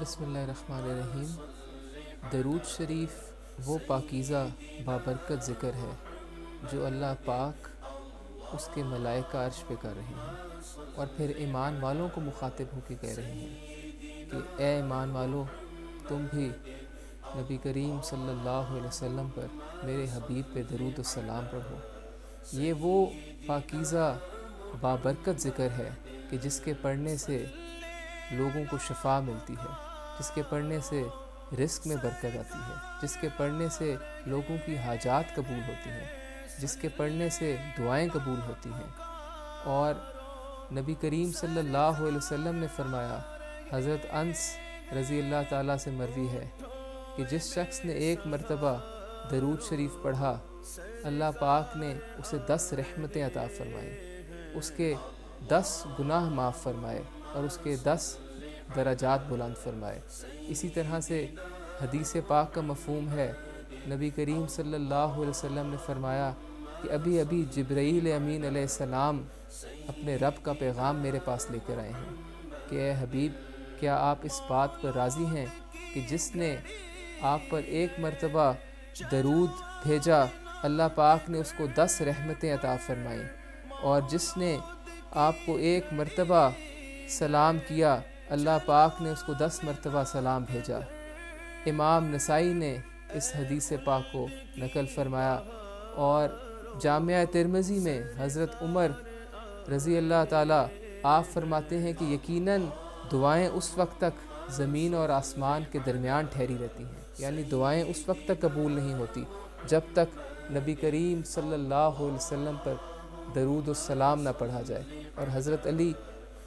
बसमीम दरूद शरीफ वो पाकिज़ा बाबरकत ज़िक्र है जो अल्लाह पाक उसके मलाइका अर्श पे कर रहे हैं और फिर ईमान वालों को मुखातिब होकर कह रहे हैं कि ए ईमान वालों तुम भी नबी करीम सल्लल्लाहु अलैहि वसल्लम पर मेरे हबीब पे दरूद सलाम पढ़ो। ये वो पाकिज़ा बाबरकत ज़िक्र है कि जिसके पढ़ने से लोगों को शफा मिलती है, जिसके पढ़ने से रिस्क में बरकत आती है, जिसके पढ़ने से लोगों की हाजात कबूल होती हैं, जिसके पढ़ने से दुआएँ कबूल होती हैं। और नबी करीम सल्लल्लाहु अलैहि वसल्लम ने फरमाया, हज़रत अंस रज़ी अल्लाह ताला से मरवी है कि जिस शख्स ने एक मरतबा दरूद शरीफ पढ़ा, अल्लाह पाक ने उसे दस रहमतें अता फरमाई। उसके दस गुनाह माफ़ फरमाए और उसके दस दराजात बुलंद फरमाए। इसी तरह से हदीस पाक का मफहम है। नबी करीम सल्लल्लाहु अलैहि वसल्लम ने फरमाया कि अभी अभी जब्राईल अमीन सलाम अपने रब का पैगाम मेरे पास लेकर आए हैं कि ए हबीब क्या आप इस बात पर राज़ी हैं कि जिसने आप पर एक मरतबा दरूद भेजा, अल्लाह पाक ने उसको दस रहमतें अता फरमाई। और जिसने आपको एक मरतबा सलाम किया, अल्लाह पाक ने उसको दस मरतबा सलाम भेजा। इमाम नसाई ने इस हदीस पाक को नकल फरमाया। और जामिया तिरमज़ी में हज़रत उमर रज़ी अल्लाह ताला आप फरमाते हैं कि यकीनन दुआएँ उस वक्त तक ज़मीन और आसमान के दरमियान ठहरी रहती हैं। यानी दुआएँ उस वक्त तक कबूल नहीं होती, जब तक नबी करीम सल्लल्लाहु अलैहि वसल्लम पर दरूद सलाम ना पढ़ा जाए। और हज़रत अली,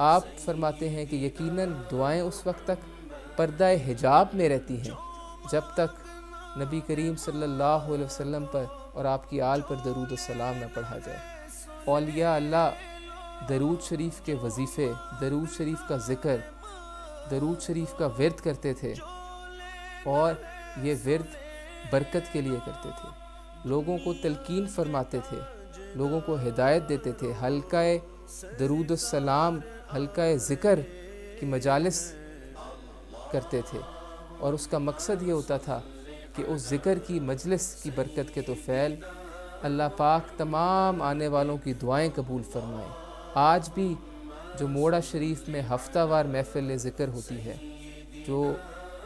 आप फरमाते हैं कि यकीनन दुआएँ उस वक्त तक पर्दा हिजाब में रहती हैं, जब तक नबी करीम सल्लल्लाहु अलैहि वसल्लम पर और आपकी आल पर दरूद सलाम न पढ़ा जाए। औलिया अल्लाह दरूद शरीफ के वजीफ़े, दरूद शरीफ का ज़िक्र, दरूद शरीफ का विरद करते थे और ये विरद बरकत के लिए करते थे। लोगों को तलकीन फरमाते थे, लोगों को हिदायत देते थे। हल्का दरूद सलाम हल्का ज़िक्र की मजालस करते थे और उसका मकसद ये होता था कि उस ज़िक्र की, मजलिस की बरकत के तो फ़ैल अल्लाह पाक तमाम आने वालों की दुआएँ कबूल फरमाए। आज भी जो मोड़ा शरीफ में हफ्तावार महफिल ज़िक्र होती है, जो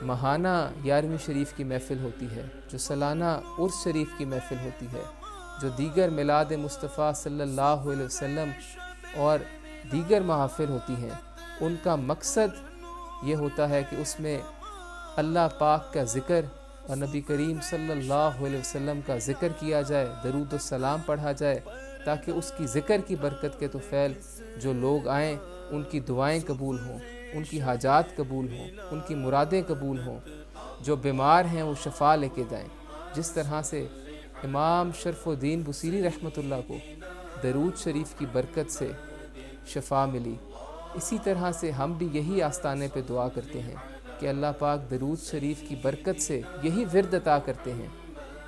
महाना यारवीं शरीफ की महफ़िल होती है, जो सालाना उर्स शरीफ की महफ़िल होती है, जो दीगर मिलाद मुस्तफ़ा सल्लल्लाहु अलैहि वसल्लम और दीगर महाफिल होती हैं, उनका मकसद ये होता है कि उसमें अल्लाह पाक का ज़िक्र और नबी करीम सल्लल्लाहु अलैहि वसल्लम का ज़िक्र किया जाए, दरूद सलाम पढ़ा जाए ताकि उसकी ज़िक्र की बरकत के तो फ़ैल जो लोग आएँ, उनकी दुआएँ कबूल हों, उनकी हाजात कबूल हों, उनकी मुरादें कबूल हों। जो बीमार हैं, वो शफा लेके जाएँ। जिस तरह से इमाम शरफुद्दीन बुसीरी रहमतुल्लाह को दरूद शरीफ की बरकत से शफा मिली, इसी तरह से हम भी यही आस्थाने पे दुआ करते हैं कि अल्लाह पाक दरूद शरीफ की बरकत से यही विरद अता करते हैं,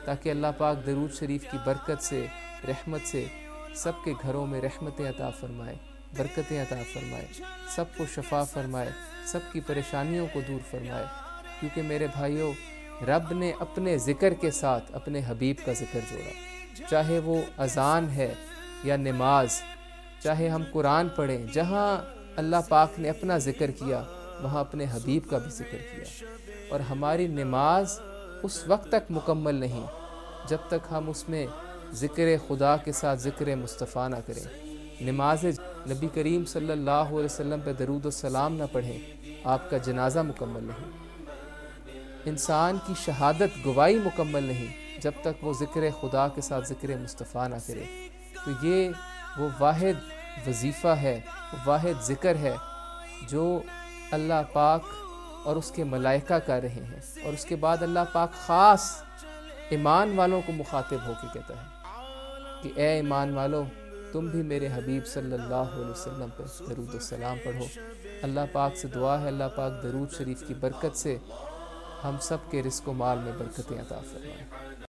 ताकि अल्लाह पाक दरूद शरीफ की बरकत से, रहमत से सबके घरों में रहमतें अता फरमाए, बरकतें अता फरमाए, सबको शफा फरमाए, सबकी परेशानियों को दूर फरमाए। क्योंकि मेरे भाइयों, रब ने अपने ज़िक्र के साथ अपने हबीब का ज़िक्र जोड़ा। चाहे वो अज़ान है या नमाज़, चाहे हम कुरान पढ़ें, जहाँ अल्लाह पाक ने अपना ज़िक्र किया, वहाँ अपने हबीब का भी ज़िक्र किया। और हमारी नमाज़ उस वक्त तक मुकम्मल नहीं, जब तक हम उसमें ज़िक्र खुदा के साथ ज़िक्र मुस्तफ़ा ना करें। नमाज़ नबी करीम सल्लल्लाहु अलैहि वसल्लम पे दरूद सलाम ना पढ़ें। आपका जनाजा मुकम्मल नहीं। इंसान की शहादत गवाही मुकम्मल नहीं, जब तक वो ज़िक्र खुदा के साथ ज़िक्र मुस्तफ़ा ना करे। तो ये वो वाहिद वजीफ़ा है वाहिद ज़िक्र है, जो अल्लाह पाक और उसके मलाइका कर रहे हैं। और उसके बाद अल्लाह पाक ख़ास ईमान वालों को मुखातिब होकर कहता है। कि ए ईमान वालों, तुम भी मेरे हबीब सल्लल्लाहु अलैहि वसल्लम पर दरूद सलाम पढ़ो। अल्लाह पाक से दुआ है, अल्लाह पाक दरूद शरीफ की बरकत से हम सब के रिस्क माल में बरकतें अता फरमाए।